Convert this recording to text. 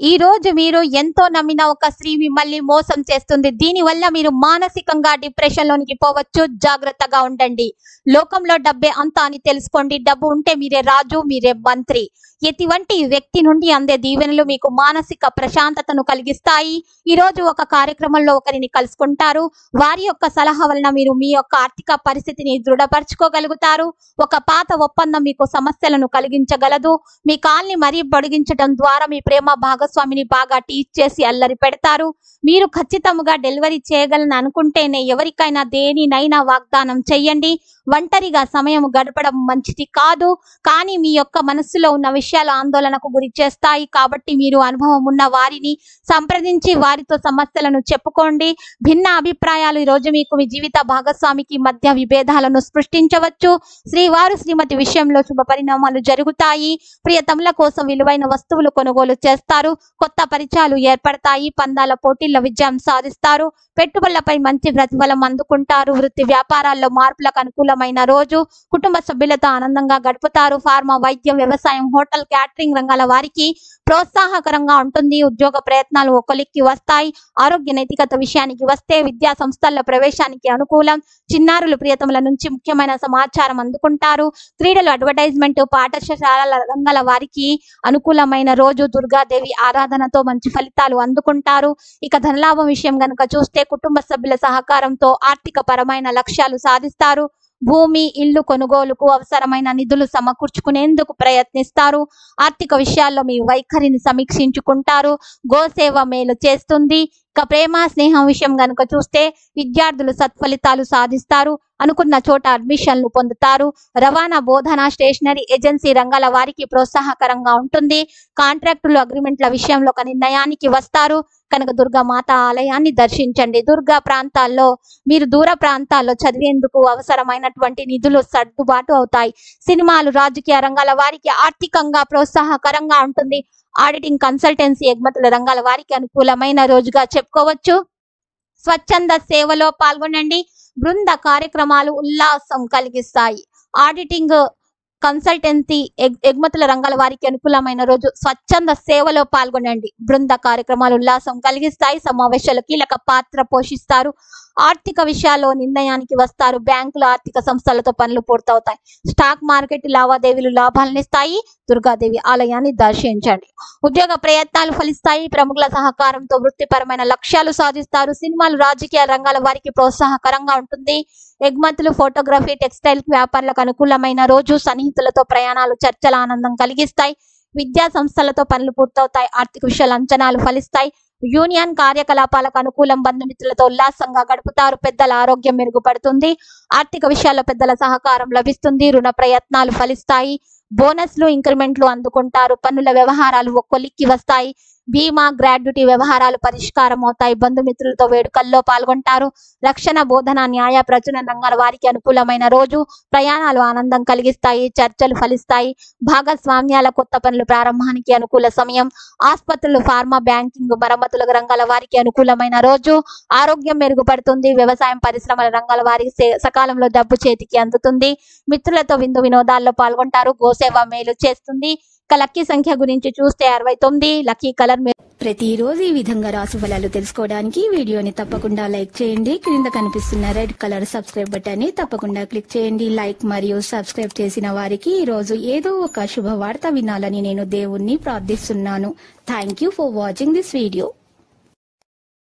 ఈ రోజు మీరు ఎంతో నమ్మిన ఒక స్త్రీ మిమ్మల్ని మోసం చేస్తుంది. దీని వల్ల మీరు మానసికంగా డిప్రెషన్ లోనికి పోవచ్చు. జాగ్రత్తగా ఉండండి. లోకంలో డబ్బే అంతా అని తెలుసుకోండి. డబ్బు ఉంటే మీరే రాజు మీరే మంత్రి. ఎటువంటి వ్యక్తి నుండి అందే దీవెనలు మీకు మానసిక ప్రశాంతతను కలిగిస్తాయి. ఈ రోజు ఒక కార్యక్రమంలో ఒకరిని కలుసుకుంటారు. వారి యొక్క సలహా వలన మీరు మీ యొక్క ఆర్థిక పరిస్థితిని దృఢపరచుకోగలుగుతారు. ఒక పాత ఒప్పందం మీకు సమస్యలను కలిగించగలదు. మీ కాల్ని మరీ పొడిగించడం ద్వారా మీ ప్రేమ భాగస్వామిని బాగా టీచ్ చేసి అల్లరి పెడతారు. మీరు ఖచ్చితంగా డెలివరీ చేయగలను అనుకుంటేనే ఎవరికైనా దేనినైనా వాగ్దానం చెయ్యండి. ఒంటరిగా సమయం గడపడం మంచిది కాదు. కానీ మీ యొక్క మనస్సులో ఉన్న విషయాలు ఆందోళనకు గురి చేస్తాయి. కాబట్టి మీరు అనుభవం ఉన్న వారిని సంప్రదించి వారితో సమస్యలను చెప్పుకోండి. భిన్న అభిప్రాయాలు ఈ రోజు మీకు మీ జీవిత భాగస్వామికి మధ్య విభేదాలను సృష్టించవచ్చు. శ్రీవారు శ్రీమతి విషయంలో శుభ పరిణామాలు జరుగుతాయి. ప్రియతముల కోసం విలువైన వస్తువులు కొనుగోలు చేస్తారు. కొత్త పరిచయాలు ఏర్పడతాయి. పందాల పోటీల్లో విజయం సాధిస్తారు. పెట్టుబడులపై మంచి ప్రతిఫలం అందుకుంటారు. వృత్తి వ్యాపారాల్లో మార్పులకు అనుకూలం ఆనందకరమైన రోజు. కుటుంబ సభ్యులతో ఆనందంగా గడుపుతారు. ఫార్మా వైద్యం వ్యవసాయం హోటల్ క్యాటరింగ్ రంగాల వారికి ప్రోత్సాహకరంగా ఉంటుంది. ఉద్యోగ ప్రయత్నాలు ఒకలిక్కి వస్తాయి. ఆరోగ్య నైతికత విషయానికి వస్తే విద్యా సంస్థల్లో ప్రవేశానికి అనుకూలం. చిన్నారులు ప్రియతముల నుంచి ముఖ్యమైన సమాచారం అందుకుంటారు. క్రీడలు అడ్వర్టైజ్మెంట్ పాఠశాల రంగాల వారికి అనుకూలమైన రోజు. దుర్గాదేవి ఆరాధనతో మంచి ఫలితాలు అందుకుంటారు. ఇక ధనలాభం విషయం గనుక చూస్తే కుటుంబ సభ్యుల సహకారంతో ఆర్థిక పరమైన లక్ష్యాలు సాధిస్తారు. భూమి ఇల్లు కొనుగోలుకు అవసరమైన నిధులు సమకూర్చుకునేందుకు ప్రయత్నిస్తారు. ఆర్థిక విషయాల్లో మీ వైఖరిని సమీక్షించుకుంటారు. గోసేవ మేలు చేస్తుంది. ఇక ప్రేమ స్నేహం విషయం గనుక చూస్తే విద్యార్థులు సత్ఫలితాలు సాధిస్తారు. అనుకున్న చోట అడ్మిషన్లు పొందుతారు. రవాణా బోధన స్టేషనరీ ఏజెన్సీ రంగాల వారికి ప్రోత్సాహకరంగా ఉంటుంది. కాంట్రాక్టులు అగ్రిమెంట్ల విషయంలో ఒక నిర్ణయానికి వస్తారు. కనుక దుర్గామాత ఆలయాన్ని దర్శించండి. దుర్గా ప్రాంతాల్లో మీరు దూర ప్రాంతాల్లో చదివేందుకు అవసరమైనటువంటి నిధులు సర్దుబాటు అవుతాయి. సినిమాలు రాజకీయ రంగాల వారికి ఆర్థికంగా ప్రోత్సాహకరంగా ఉంటుంది. ఆడిటింగ్ కన్సల్టెన్సీ ఎగుమతుల రంగాల వారికి అనుకూలమైన రోజుగా చెప్పుకోవచ్చు. స్వచ్ఛంద సేవలో పాల్గొనండి. బృంద కార్యక్రమాలు ఉల్లాసం కలిగిస్తాయి. ఆడిటింగ్ కన్సల్టెన్సీ ఎగ్- ఎగుమతుల రంగాల వారికి అనుకూలమైన రోజు స్వచ్ఛంద సేవలో పాల్గొనండి. బృంద కార్యక్రమాలు ఉల్లాసం కలిగిస్తాయి. సమావేశాలు కీలక పాత్ర పోషిస్తారు. ఆర్థిక విషయాల్లో నిర్ణయానికి వస్తారు. బ్యాంకులు ఆర్థిక సంస్థలతో పనులు పూర్తవుతాయి. స్టాక్ మార్కెట్ లావాదేవీలు లాభాలనిస్తాయి దుర్గాదేవి ఆలయాన్ని దర్శించండి. ఉద్యోగ ప్రయత్నాలు ఫలిస్తాయి. ప్రముఖుల సహకారంతో వృత్తిపరమైన లక్ష్యాలు సాధిస్తారు. సినిమాలు రాజకీయ రంగాల వారికి ప్రోత్సాహకరంగా ఉంటుంది. ఎగుమతులు ఫోటోగ్రఫీ టెక్స్టైల్ వ్యాపారులకు అనుకూలమైన రోజు సన్నిహితులతో ప్రయాణాలు చర్చల ఆనందం కలిగిస్తాయి. విద్యా సంస్థలతో పనులు పూర్తవుతాయి. ఆర్థిక విషయాల అంచనాలు ఫలిస్తాయి. యూనియన్ కార్యకలాపాలకు అనుకూలం బంధుమిత్రులతో ఉల్లాసంగా గడుపుతారు. పెద్దల ఆరోగ్యం మెరుగుపడుతుంది. ఆర్థిక విషయాల్లో పెద్దల సహకారం లభిస్తుంది. రుణ ప్రయత్నాలు ఫలిస్తాయి. బోనస్లు ఇంక్రిమెంట్లు అందుకుంటారు. పన్నుల వ్యవహారాలు ఒక్కొలిక్కి వస్తాయి. బీమా గ్రాడ్యుటీ వ్యవహారాలు పరిష్కారం అవుతాయి బంధుమిత్రులతో వేడుకల్లో పాల్గొంటారు. రక్షణ బోధన న్యాయ ప్రచురణ రంగాల వారికి అనుకూలమైన రోజు. ప్రయాణాలు ఆనందం కలిగిస్తాయి. చర్చలు ఫలిస్తాయి. భాగస్వామ్యాల కొత్త పనులు ప్రారంభానికి అనుకూల సమయం. ఆసుపత్రులు ఫార్మా బ్యాంకింగ్ మరమ్మతుల రంగాల వారికి అనుకూలమైన రోజు. ఆరోగ్యం మెరుగుపడుతుంది. వ్యవసాయం పరిశ్రమల రంగాల వారికి సకాలంలో డబ్బు చేతికి అందుతుంది. మిత్రులతో విందు వినోదాల్లో పాల్గొంటారు. సేవా మేలు చేస్తుంది. ఇక లక్కీ సంఖ్య గురించి చూస్తే అరవై తొమ్మిది లక్కీ కలర్ ప్రతిరోజు ఈ విధంగా రాసు ఫలాలు తెలుసుకోవడానికి వీడియోని తప్పకుండా లైక్ చేయండి. క్రింద కనిపిస్తున్న రెడ్ కలర్ సబ్స్క్రైబ్ బటన్ని తప్పకుండా క్లిక్ చేయండి. లైక్ మరియు సబ్స్క్రైబ్ చేసిన వారికి ఈ రోజు ఏదో ఒక శుభవార్త వినాలని నేను దేవుణ్ణి ప్రార్థిస్తున్నాను. Thank you for watching this video